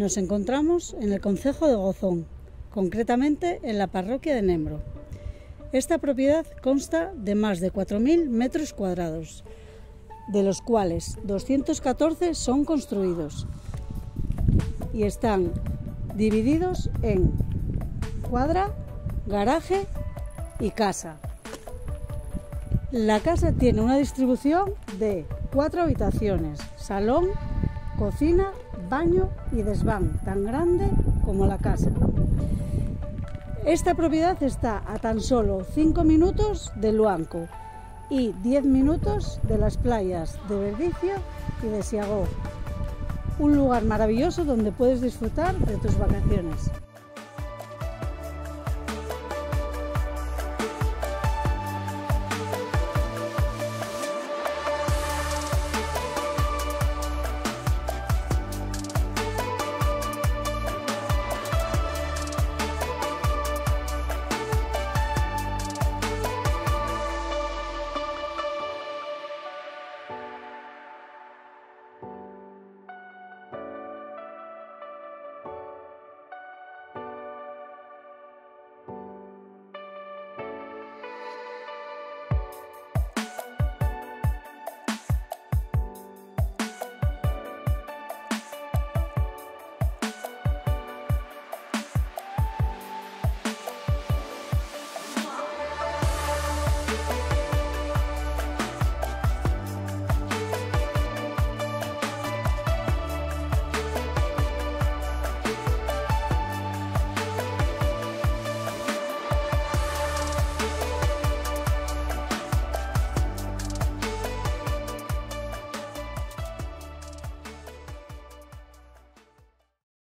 Nos encontramos en el concejo de Gozón, concretamente en la parroquia de Nembro. Esta propiedad consta de más de 4.000 metros cuadrados, de los cuales 214 son construidos y están divididos en cuadra, garaje y casa. La casa tiene una distribución de cuatro habitaciones, salón, cocina, baño y desván, tan grande como la casa. Esta propiedad está a tan solo 5 minutos de Luanco y 10 minutos de las playas de Verdicio y de Siagó. Un lugar maravilloso donde puedes disfrutar de tus vacaciones.